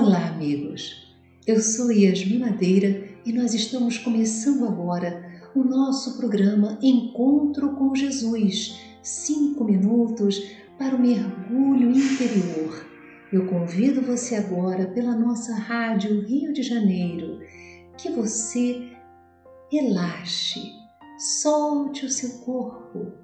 Olá, amigos! Eu sou Yasmin Madeira e nós estamos começando agora o nosso programa Encontro com Jesus cinco minutos para o mergulho interior. Eu convido você agora pela nossa rádio Rio de Janeiro que você relaxe, solte o seu corpo.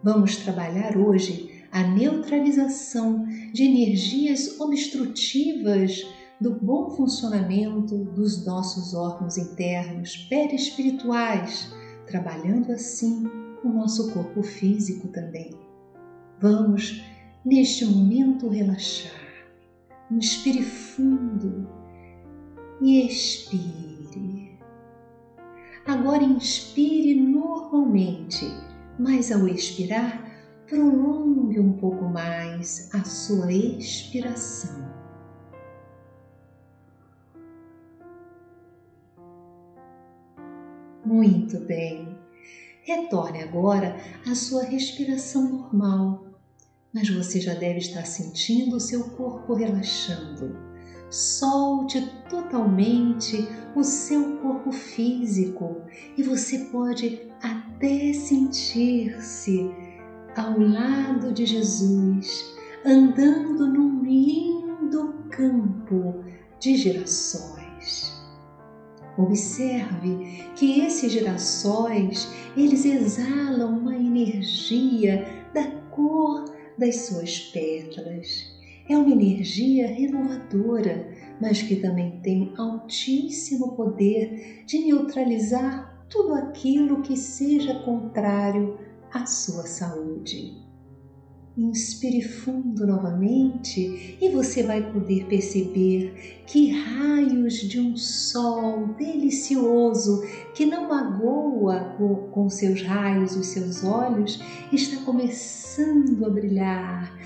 Vamos trabalhar hoje a neutralização de energias obstrutivas do bom funcionamento dos nossos órgãos internos perispirituais, trabalhando assim o nosso corpo físico também. Vamos, neste momento, relaxar. Inspire fundo e expire. Agora inspire normalmente, mas ao expirar, prolongue um pouco mais a sua expiração. Muito bem. Retorne agora à sua respiração normal, mas você já deve estar sentindo o seu corpo relaxando. Solte totalmente o seu corpo físico e você pode até sentir-se ao lado de Jesus, andando num lindo campo de girassóis. Observe que esses girassóis, eles exalam uma energia da cor das suas pétalas. É uma energia renovadora, mas que também tem altíssimo poder de neutralizar tudo aquilo que seja contrário à sua saúde. Inspire fundo novamente e você vai poder perceber que raios de um sol delicioso que não magoa com seus raios os seus olhos está começando a brilhar.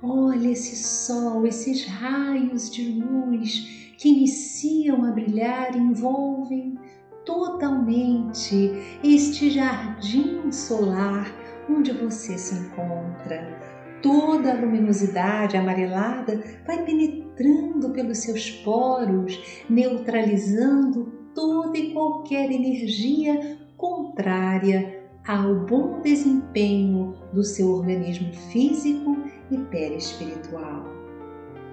Olha esse sol, esses raios de luz que iniciam a brilhar envolvem totalmente este jardim solar onde você se encontra toda a luminosidade amarelada vai penetrando pelos seus poros, neutralizando toda e qualquer energia contrária ao bom desempenho do seu organismo físico e perispiritual.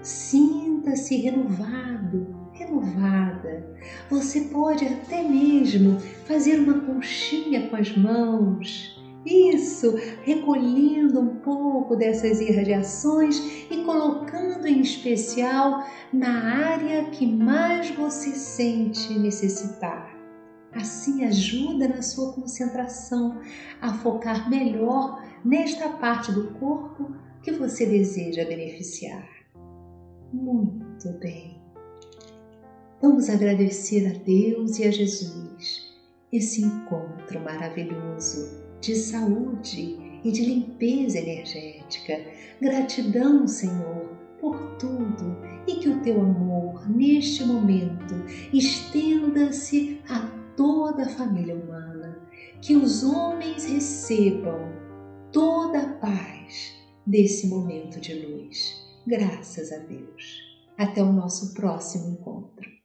Sinta-se renovado, renovada. Você pode até mesmo fazer uma conchinha com as mãos isso, recolhendo um pouco dessas irradiações e colocando em especial na área que mais você sente necessitar. Assim ajuda na sua concentração a focar melhor nesta parte do corpo que você deseja beneficiar. Muito bem. Vamos agradecer a Deus e a Jesus esse encontro maravilhoso de saúde e de limpeza energética. Gratidão, Senhor, por tudo e que o teu amor neste momento estenda-se a toda a família humana. Que os homens recebam toda a paz desse momento de luz. Graças a Deus. Até o nosso próximo encontro.